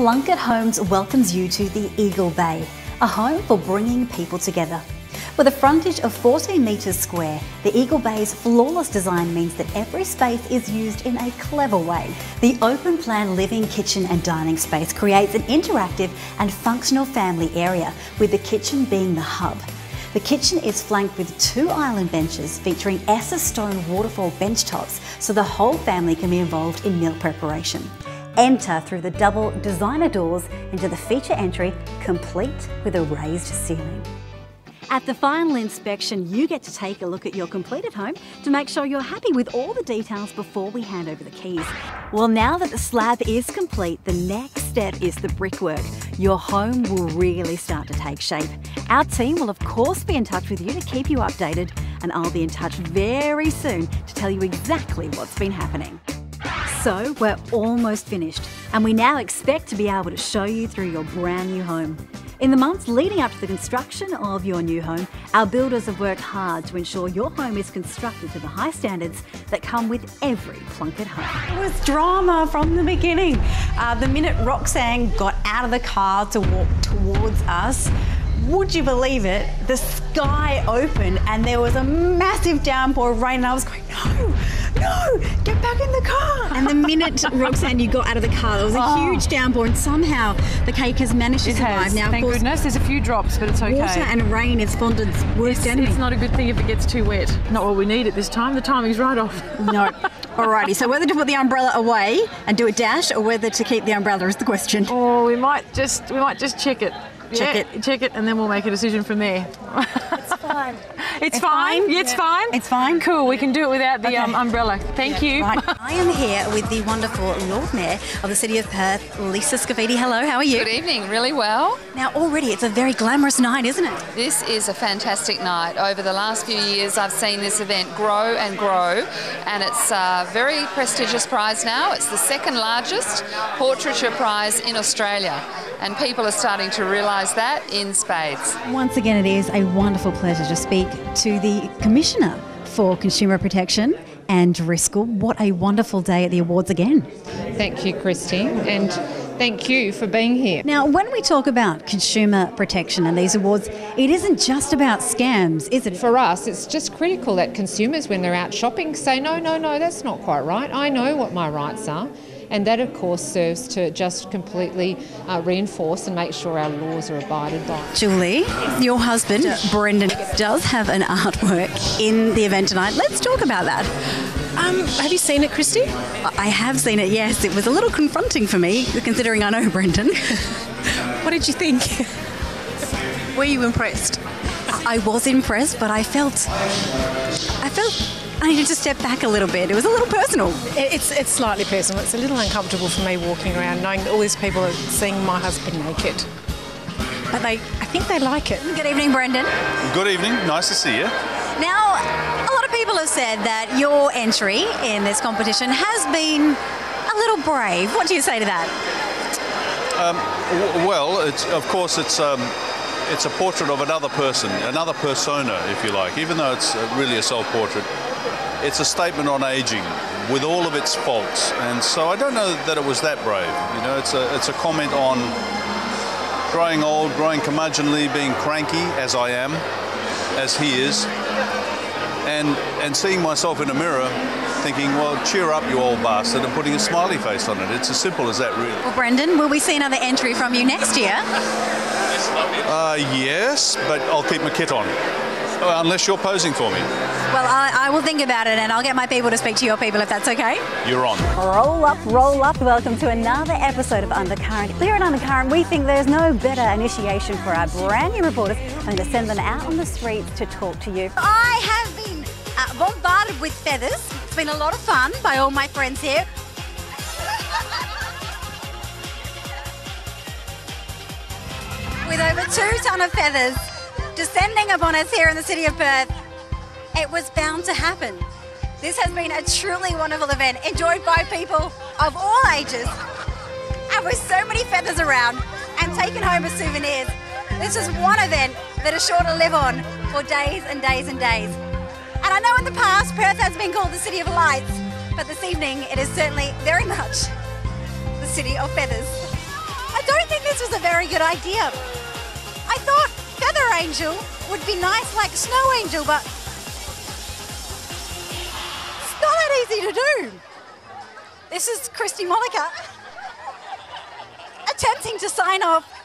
Plunkett Homes welcomes you to the Eagle Bay, a home for bringing people together. With a frontage of 14 metres square, the Eagle Bay's flawless design means that every space is used in a clever way. The open plan living, kitchen and dining space creates an interactive and functional family area, with the kitchen being the hub. The kitchen is flanked with two island benches featuring Essastone waterfall bench tops so the whole family can be involved in meal preparation. Enter through the double designer doors into the feature entry complete with a raised ceiling. At the final inspection, you get to take a look at your completed home to make sure you're happy with all the details before we hand over the keys. Well, now that the slab is complete, the next step is the brickwork. Your home will really start to take shape. Our team will, of course, be in touch with you to keep you updated, and I'll be in touch very soon to tell you exactly what's been happening. So, we're almost finished, and we now expect to be able to show you through your brand new home. In the months leading up to the construction of your new home, our builders have worked hard to ensure your home is constructed to the high standards that come with every Plunkett home. It was drama from the beginning. Uh, the minute Roxanne got out of the car to walk towards us, would you believe it? The sky opened and there was a massive downpour of rain, and I was going, no, no, get back in the car. And the minute, Roxanne, you got out of the car, there was a Oh. huge downpour, and somehow the cake has managed to It survive. has. Now, Thank course, goodness. There's a few drops, but it's okay. water and rain is fondant's worst it's, enemy. it's not a good thing if it gets too wet. Not what we need at this time. The timing's right off. No. Alrighty, so whether to put the umbrella away and do a dash, or whether to keep the umbrella is the question. Oh, we might just we might just check it. Check Yeah, it. Check it, and then we'll make a decision from there. It's fine. It's, fine. fine? Yeah, it's Yeah. fine. It's fine? Cool. We can do it without the Okay. um, umbrella. Thank you. Right. I am here with the wonderful Lord Mayor of the City of Perth, Lisa Scaffidi. Hello, how are you? Good evening, really well. Now, already it's a very glamorous night, isn't it? This is a fantastic night. Over the last few years, I've seen this event grow and grow, and it's a very prestigious prize now. It's the second largest portraiture prize in Australia, and people are starting to realise that in spades. Once again, it is a wonderful pleasure to speak to the Commissioner for Consumer Protection, Anne Driscoll. What a wonderful day at the awards again. Thank you, Kristy, and thank you for being here. Now, when we talk about consumer protection and these awards, it isn't just about scams, is it? For us, it's just critical that consumers, when they're out shopping, say, no, no, no, that's not quite right. I know what my rights are. And that, of course, serves to just completely uh, reinforce and make sure our laws are abided by. Julie, your husband, Brendan, does have an artwork in the event tonight. Let's talk about that. Um, have you seen it, Kristy? I have seen it, yes. It was a little confronting for me, considering I know Brendan. What did you think? Were you impressed? I was impressed, but I felt. I felt I needed to step back a little bit. It was a little personal. It's it's slightly personal. It's a little uncomfortable for me walking around knowing that all these people are seeing my husband naked. But they, I think they like it. Good evening, Brendan. Good evening. Nice to see you. Now, a lot of people have said that your entry in this competition has been a little brave. What do you say to that? W- well, it's of course it's um, it's a portrait of another person, another persona, if you like. Even though it's really a self-portrait, it's a statement on aging with all of its faults. And so I don't know that it was that brave. You know, it's a it's a comment on growing old, growing curmudgeonly, being cranky as I am, as he is, and and seeing myself in a mirror. Thinking, well, cheer up, you old bastard, and putting a smiley face on it. It's as simple as that, really. Well, Brendan, will we see another entry from you next year? Uh, yes, but I'll keep my kit on. Uh, unless you're posing for me. Well, I, I will think about it and I'll get my people to speak to your people if that's okay. You're on. Roll up, roll up. Welcome to another episode of Undercurrent. Here at Undercurrent, we think there's no better initiation for our brand new reporters than to send them out on the streets to talk to you. I have been uh, bombarded with feathers. It's been a lot of fun by all my friends here. With over two ton of feathers descending upon us here in the city of Perth, it was bound to happen. This has been a truly wonderful event, enjoyed by people of all ages, and with so many feathers around and taken home as souvenirs. This is one event that is sure to live on for days and days and days. And I know in the past Perth has been called the City of Lights, but this evening it is certainly very much the City of Feathers. I don't think this was a very good idea. Feather Angel would be nice like Snow Angel, but it's not that easy to do. This is Kristy Mollica attempting to sign off